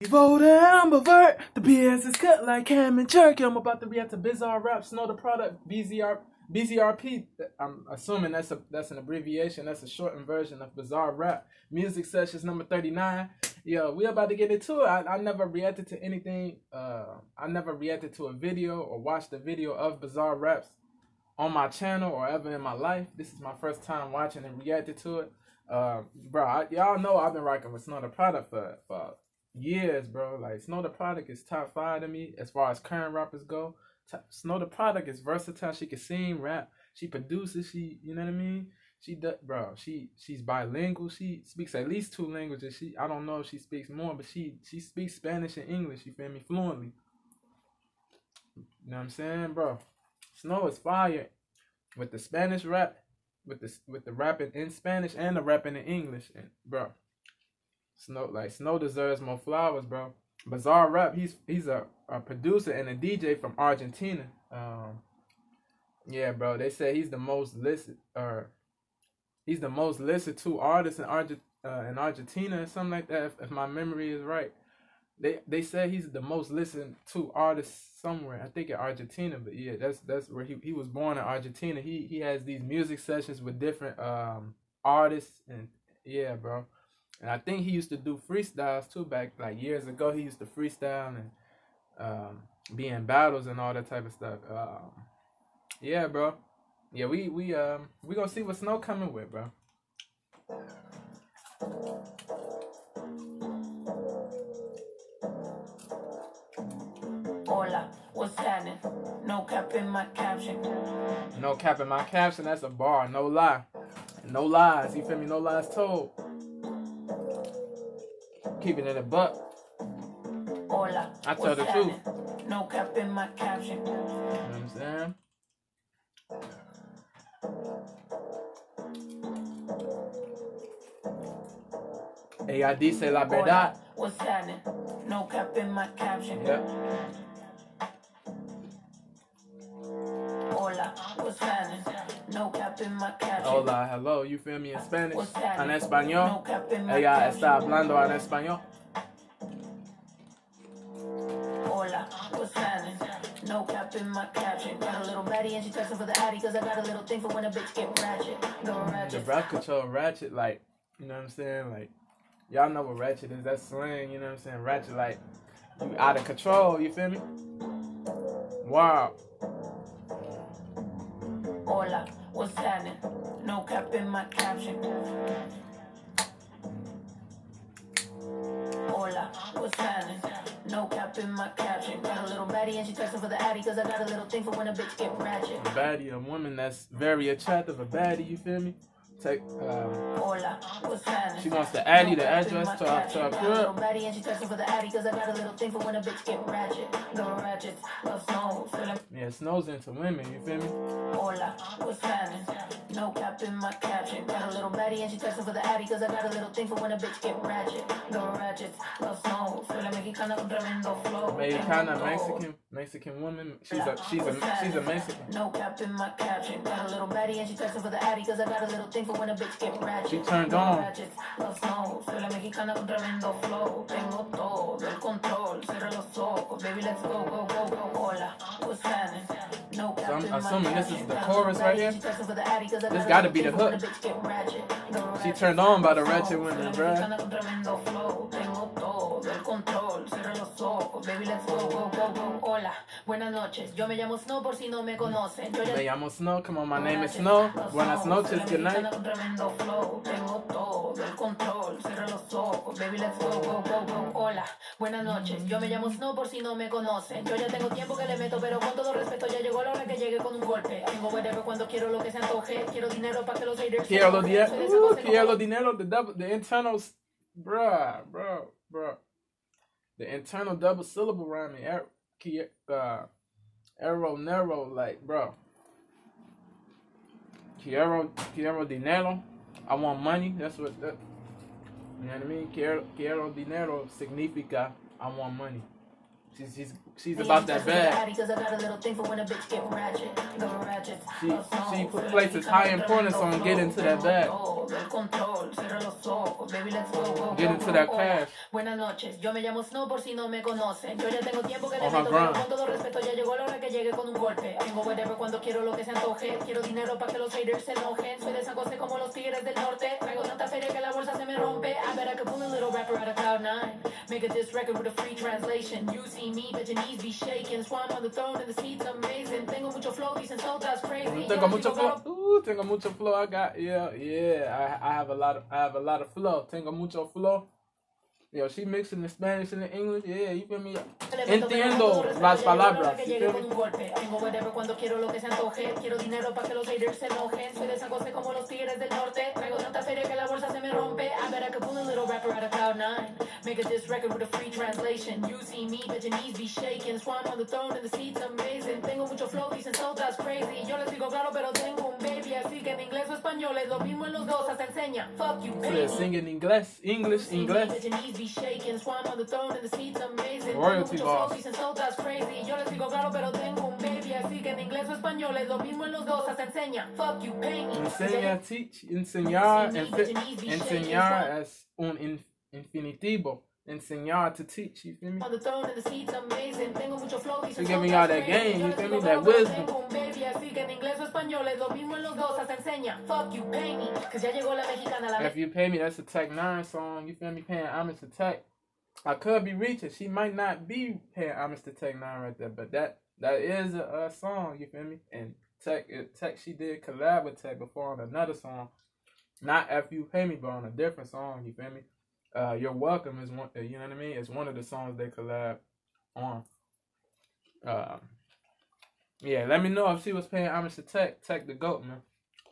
Devo the ambivert, the BS is cut like ham and jerky. I'm about to react to Bizarrap's, know the product, BZR, BZRP. I'm assuming that's a that's an abbreviation, that's a shortened version of Bizarrap. Music sessions number 39. Yo, we about to get into it. I, I never reacted to anything, uh, I never reacted to a video or watched a video of Bizarrap's on my channel or ever in my life. This is my first time watching and reacting to it. Uh, bro, y'all know I've been rocking with Snow the Product for, for years, bro. Like Snow the Product is top five to me as far as current rappers go. Snow the Product is versatile. She can sing, rap. She produces. She, you know what I mean. She does, bro. She she's bilingual. She speaks at least two languages. She I don't know if she speaks more, but she she speaks Spanish and English. You feel me fluently. You know what I'm saying, bro? Snow is fire with the Spanish rap, with the with the rapping in Spanish and the rapping in English, and bro. Snow like Snow deserves more flowers, bro. Bizarrap, he's he's a, a producer and a DJ from Argentina. Um, yeah, bro. They say he's the most listened or he's the most listened to artist in Argent uh, in Argentina or something like that. If, if, my memory is right, they they say he's the most listened to artist somewhere. I think in Argentina, but yeah, that's that's where he he was born in Argentina. He he has these music sessions with different um artists and yeah, bro. And I think he used to do freestyles too back like years ago. He used to freestyle and um, be in battles and all that type of stuff. Um, yeah, bro. Yeah, we we um we gonna see what Snow coming with, bro. Hola, what's happening? No cap in my caption. No cap in my caption. That's a bar. No lie. No lies. You feel me? No lies told keeping it a buck. Hola, I tell the truth. No cap in my caption. You know what I'm saying? Ella dice la verdad. What's happening? No cap in my caption. Yep. Hola, what's happening? Hola, hello, you feel me in Spanish? En español. Ella está hablando en español. Hola, what's happening? No cap in my caption. Got a little baddie and she texting for the addy cause I got a little thing for when a bitch get ratchet. Go ratchet. The rap control ratchet, like, you know what I'm saying? Like, y'all know what ratchet is. That's slang, you know what I'm saying? Ratchet, like, you out of control, you feel me? Wow. Hola, what's happening? No cap in my caption. Hola, what's happening? No cap in my caption. Got a little baddie and she texting for the addy cause I got a little thing for when a bitch get ratchet. A baddie, a woman that's very attractive, a baddie, you feel me? Take, um, Hola, what's happening? She wants to add you the address to our, to our crib. Baddie and she texting for the addy cause I got a little thing for when a bitch get ratchet. Go ratchet, love snow. Yeah, snow's into women, you feel me? Hola, what's happening? No cap in my caption. Got a little baddie and she texting for the addy cause I got a little thing for when a bitch get ratchet. Go ratchet, love snow. Soy la mexicana con tremendo flow. Mexicana, Mexican, Mexican woman. She's a, she's a, she's a Mexican. No cap in my caption. Got a little baddie and she texting for the addy cause I got a little thing for when a bitch get ratchet. She turned on. Ratchet, love snow. Soy la mexicana con tremendo flow. Tengo todo el control. Cierra los ojos. Baby, let's go, go, go, go. Hola, what's happening? So I'm assuming this is the chorus right here. This gotta be the hook. She turned on by the ratchet women, bruh. Hola, buenas noches. Yo me llamo Snow por si no me conocen. Yo me llamo Snow, come on, my name is Snow. Buenas noches, good night. Tengo todo el control. Cierra los ojos, baby, let's go, go, go, go. Hola, buenas noches. Yo me llamo Snow por si no me conocen. Yo ya tengo tiempo que le meto, pero con todo respeto ya llegó la hora que llegue con un golpe. Tengo whatever cuando quiero lo que se antoje. Quiero dinero para que los haters. Quiero lo dinero. Uh, quiero dinero. The double, the internals, bruh, bro, bro. The internal double syllable rhyming. Uh, Arrow narrow, like, bro. Quiero, quiero dinero. I want money. That's what that. You know what I mean? Quiero, quiero dinero significa I want money. She's she's, she's about that bag. Cause I got a little thing for when a bitch get ratchet. Go ratchet. She she places high importance on getting to that bag. Del oh, control, cierra los ojos, baby, let's go, go, Get into that cash. Buenas noches, yo me llamo Snow por si no me conocen. Yo ya tengo tiempo que le On her grind. con todo respeto ya llegó la hora que llegue con un golpe. Tengo whatever cuando quiero lo que se antoje. Quiero dinero para que los haters se enojen. Soy de San José como los tigres del norte. Traigo tanta feria que la bolsa se me rompe. I bet I could pull a little rapper out of cloud nine. Make a diss record with a free translation. You see me, but your knees be shaking. Swan on the throne and the seat's amazing. Tengo mucho flow, dicen so that's crazy. Tengo mucho flow. Ooh, tengo mucho flow. I got yeah, yeah. I I have a lot of I have a lot of flow. Tengo mucho flow. Yo, she mixing the Spanish and the English. Yeah, you feel me? Entiendo las palabras. Que you llegue feel con me? un golpe. Tengo whatever cuando quiero lo que se antoje. Quiero dinero para que los haters se enojen. Soy de San José como los tigres del norte. Traigo tanta feria que la bolsa se me rompe. I bet I could pull a little rapper out of cloud nine. Make a diss record with a free translation. You see me, but your knees be shaking. Swan on the throne and the seat's amazing. Tengo mucho flow, dicen so that's crazy. Yo les digo claro, pero tengo un baby. Así que en inglés o español es lo mismo en los dos. Hasta enseña. Fuck you, baby. English. Be shaking, swan on the throne and the seat's amazing. Royalty Tengo mucho boss. flow, so that's crazy. Yo les digo claro, pero tengo un baby, así que en inglés o español es lo mismo en los dos. Enseña. Fuck you, pay me. Enseña, teach, enseñar, enseñar es un infinitivo. Enseñar to teach, you feel me? On the throne and the seat's amazing. Tengo mucho flow, so giving y'all that game, you feel me? That wisdom. Tengo un baby, así que en inglés o español es lo mismo en los dos. Hasta enseña. Fuck you, pay me. Cause ya llegó la mexicana, la If you pay me, that's a Tech N9ne song. You feel me? Paying homage to Tech. I could be reaching. She might not be paying homage to Tech N9ne right there, but that that is a, a song. You feel me? And Tech, uh, Tech, she did collab with Tech before on another song. Not if you pay me, but on a different song. You feel me? Uh, You're welcome is one. uh, You know what I mean? It's one of the songs they collab on. Um, yeah. Let me know if she was paying homage to Tech. Tech the goat, man.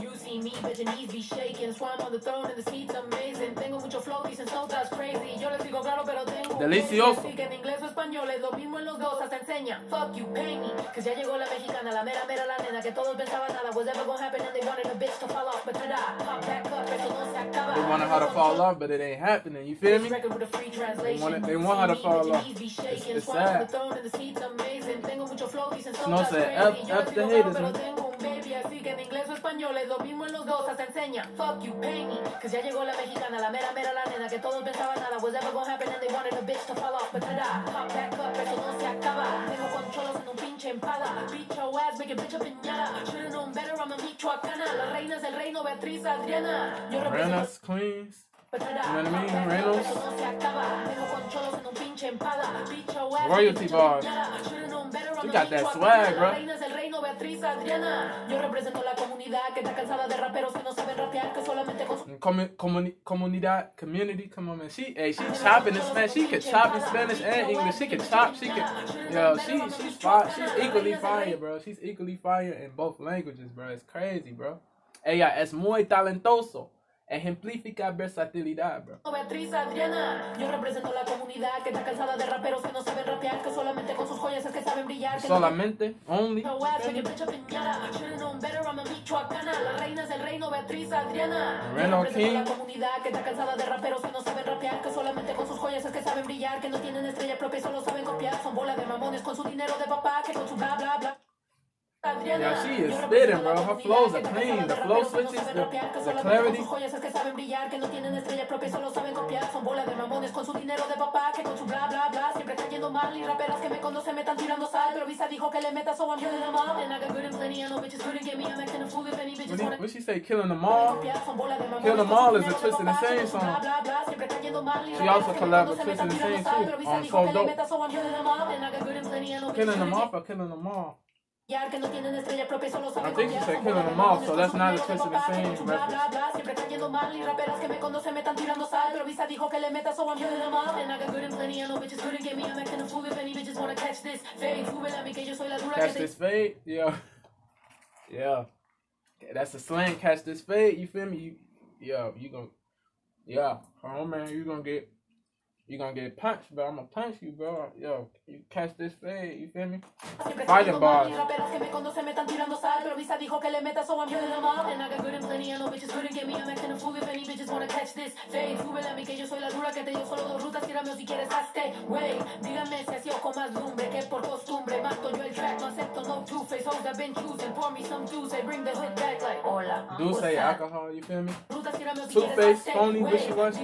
You see me, but your knees be shaking. Swan on the throne and the seat's amazing. Tengo mucho flow, dicen so that's crazy. Yo les digo claro, pero tengo Delicioso. que en inglés o español es lo mismo en los dos. Hasta enseña. Fuck you, pay me. Cause ya llegó la mexicana, la mera, mera, la nena. Que todos pensaban nada was ever gonna happen and they wanted a bitch to fall off. But tada, pop back up, eso no se acaba. They wanted her to fall off, but it ain't happening. You feel me? Record with a free translation. want it- they want her to fall off. It's- it's sad. the throne and the seat's amazing. Tengo mucho flow, dicen so No crazy. F- F the haters, man. Baby, así que en inglés o español es lo mismo en los dos. Hasta enseña. Fuck you, pay me. Cause ya llegó la mexicana, la mera, mera, la nena. Que todos pensaban nada was ever gonna happen and they wanted a bitch to fall off. But tada, pop back up, eso no se acaba. Tengo concholos en un pinche empada. Beat your ass, make a bitch up piñata. Should've known better, I'm a michoacana. Las reinas del reino, Beatriz Adriana. Yo represento Queens. Royalty bars. You got that swag, bro. Yo represento la comunidad que está cansada de raperos que no saben rapear, que solamente con mm, Commu- comunidad, community, come on, man. She, hey, she chopping in Spanish. She could chop in Spanish and English. She could chop. She could, yo, she, she's fire. She's equally fire, bro. She's equally fire in both languages, bro. It's crazy, bro. Ella es muy talentoso. Ejemplifica versatilidad, bro. Beatriz Adriana. Yo represento la comunidad que está cansada de raperos que no saben rapear, que solamente con sus joyas es que saben brillar. que Solamente, only. No ass, make a bitch up piñata. Should've known better, I'm a michoacana. Las reinas del reino, Beatriz Adriana. Represento King. la comunidad que está cansada de raperos que no saben rapear, que solamente con sus joyas es que saben brillar, que no tienen estrella propia y solo saben copiar. Son bola de mamones con su dinero de papá, que con su bla bla bla. Yeah, she is spitting, bro. Her flows are clean. The flow raperos que no switches, the- the clarity. con sus joyas es que saben brillar, que no tienen estrella propia y solo saben copiar. Son bola de mamones con su dinero de papá, que con su bla bla bla siempre están yendo mal. Y raperas que me conocen me están tirando sal, pero Biza dijo que le meta so I'm killing them all. And I got good and plenty, I know bitches couldn't get me. I'm acting a fool if any What, bitches do you, wanna what she say? Killing them all. copiar. Son bola de mamones Kill 'Em con su All is a dinero de Twisted papá, Insane que con su song. She also collabed with conocen me están Twisted tirando Insane sal, too, on So Dope. meta so I'm killing them all. And I got good and plenty, I know bitches Killing them couldn't off or killing them all? Ya que no tienen estrella propia, solo saben I think copiar. said killing them all, so that's not a dinero de Twisted papá, que Insane con su bla, reference. bla, bla, siempre están mal. Y raperas que me conocen me están tirando sal, pero Biza dijo que le meta, so I'm them all. And I got good and plenty, I know bitches couldn't get me. I'm acting a fool if any bitches wanna catch this. Fake, súbele a mí que yo soy la dura Catch que this fade, yeah, yeah. That's a slang. Catch this fade. You feel me? You, yo, you gonna, yeah. Oh man, you gonna get, you gonna get punched, but I'm gonna punch you, bro. Yo, you catch this fade, you feel me? Fighting bars. Do say alcohol, you feel me? Two face, phony, wishy washy.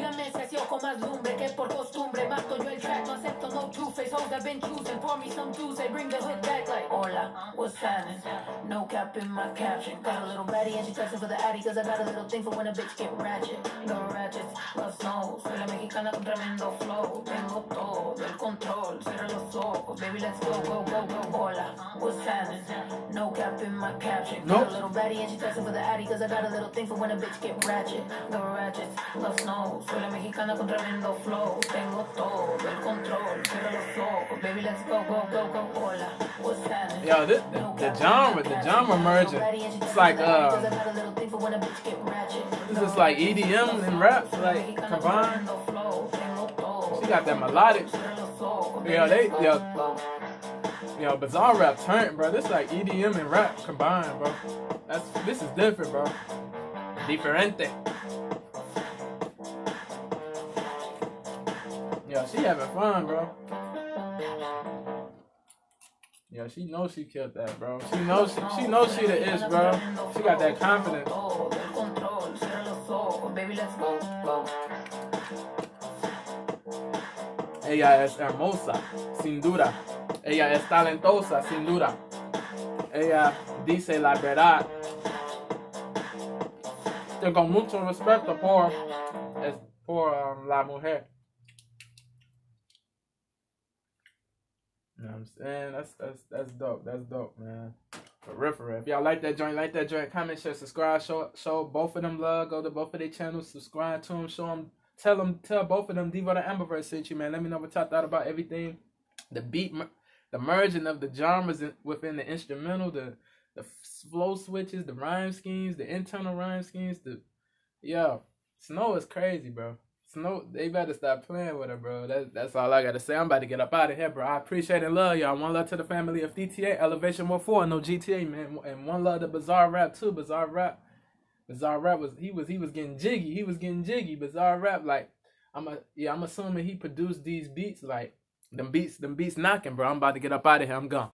Dígame si así o con más lumbre que por costumbre. Mato yo el track, no acepto no two-face. Hoes I've been choosing. Pour me some juice, I bring the hood back like hola. What's happening? No cap in my caption. Got a little baddie and she texting for the addy cause I got a little thing for when a bitch get ratchet. Go ratchet, love snow. Soy la mexicana con tremendo flow. Tengo todo el control. Cierra los ojos, baby, let's go, go, go, go. Hola, what's happening? No cap in my caption. Got Nope. a little baddie and she texting for the addy cause I got a little thing for when a bitch get ratchet. Go ratchet, love snow. Soy la mexicana con tremendo flow. Tengo todo el control. Cierra los Yo, this, the, the genre, the genre merging. It's like uh, this is like EDM and rap, like combined. She got that melodic. Yeah, they yo, yo, Bizarrap turned, bro. This like EDM and rap combined, bro. That's this is different, bro. Diferente. Yo, she having fun, bro. Yo, she knows she killed that, bro. She knows she, she knows she the is, bro. She got that confidence. Ella es hermosa, sin duda. Ella es talentosa, sin duda. Ella dice la verdad. Tengo mucho respeto por, por um, la mujer. You know what I'm saying? That's that's that's dope. That's dope, man. For real. If y'all like that joint, like that joint, comment, share, subscribe, show show both of them love. Go to both of their channels, subscribe to them, show them, tell them, tell both of them, Devo the Ambivert sent you, man. Let me know what y'all thought about everything. The beat, the merging of the genres within the instrumental, the the flow switches, the rhyme schemes, the internal rhyme schemes. The yo, Snow is crazy, bro. Snow, they better stop playing with her, bro. That, that's all I gotta say. I'm about to get up out of here, bro. I appreciate and love y'all. One love to the family of DTA, Elevation 1-4, no GTA, man. And one love to Bizarrap, too. Bizarrap. Bizarre Rap was, he was, he was getting jiggy. He was getting jiggy. Bizarrap, like, I'm a, yeah, I'm assuming he produced these beats, like, them beats, them beats knocking, bro. I'm about to get up out of here. I'm gone.